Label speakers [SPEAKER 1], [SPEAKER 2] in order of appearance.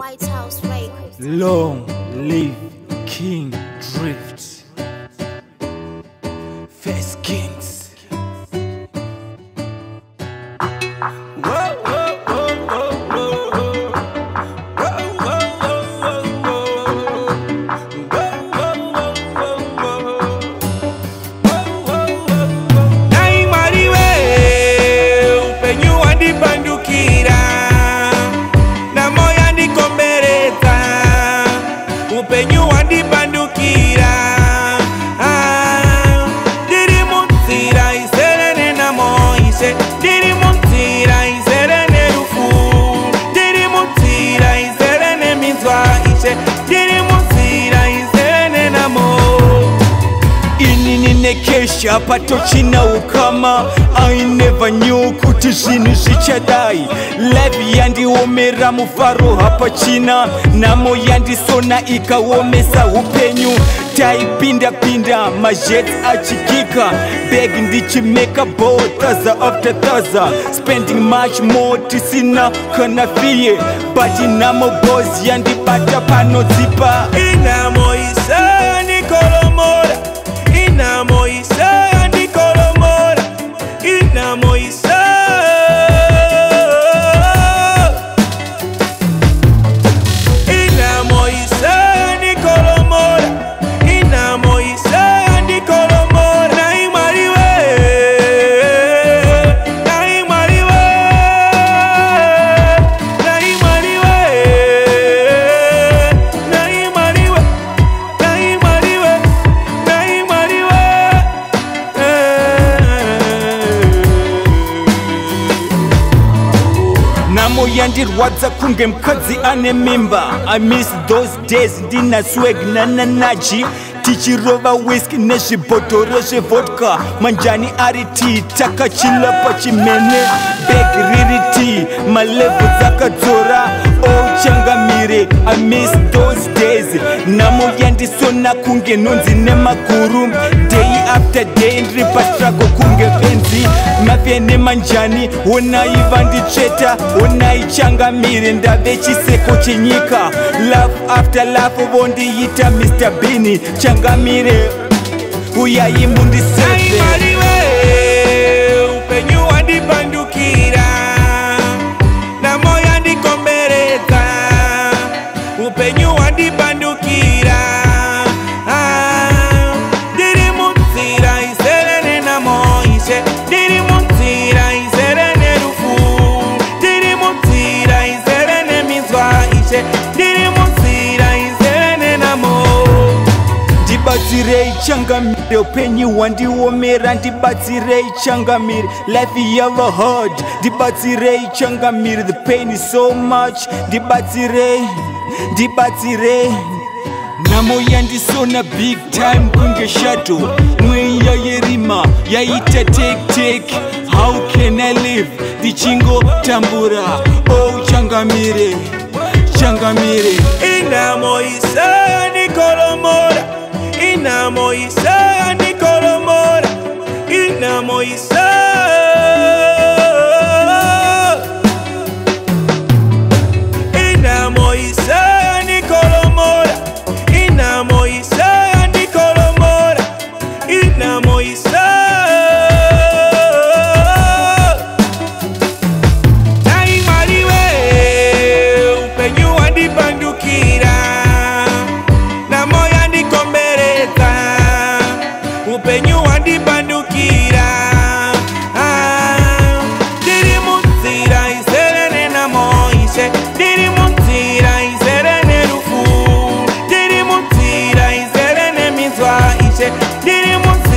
[SPEAKER 1] White House Long live King Drift.
[SPEAKER 2] upenyu wandibandukira tine keshi
[SPEAKER 1] hapa tochina ukama ainevha nyuu kuti zvinhu zvichadai live yandiomera mufaro hapa china nhamo yandisona ikaomesa upenyu taipindapinda majeti achigika beg ndichimeka bol taza after taza spending much more tisina kana fiye but nhamo bos yandibata panodzipa
[SPEAKER 2] inamo Jesus.
[SPEAKER 1] yandirwadza kunge mukadzi ane mimba i miss those days ndinaswag nananaji tichirova whisk nezvibhodhoro zvevodka manjani ari t takachila pachimene bag riri t malevu dzakadzora ochangamire amiss those days namo yandisona kunge nonzi nemaguru day after day ndiri pastrago kunge penzi mave nemanjani onaiva nditsveta onai changamire ndave chiseko chenyika lof after lof vondiita mr bini changamire uyaimbundis
[SPEAKER 2] upenyu wandibandukira ah, ndiri munzira iselene namoishe ndiri munzira iselene rufu ndiri munzira iselene mizwa ishe ndiri munzira iselene
[SPEAKER 1] namo ndibatsirei changamire upenyu wandiomera ndibatsirei changamire life yava hard ndibatsirei changamire the pain is so much ndibatsirei ndibatsire namoyandisona big time kunge shado mweya yerima yaita tek tek how can i live ndichingotambura
[SPEAKER 2] o oh, changamire changamire inamoisa nikolomora inamoisa ni yanje ndiri munzira izere nerufu ndiri munzira izere nemizwa ije ndiri munzira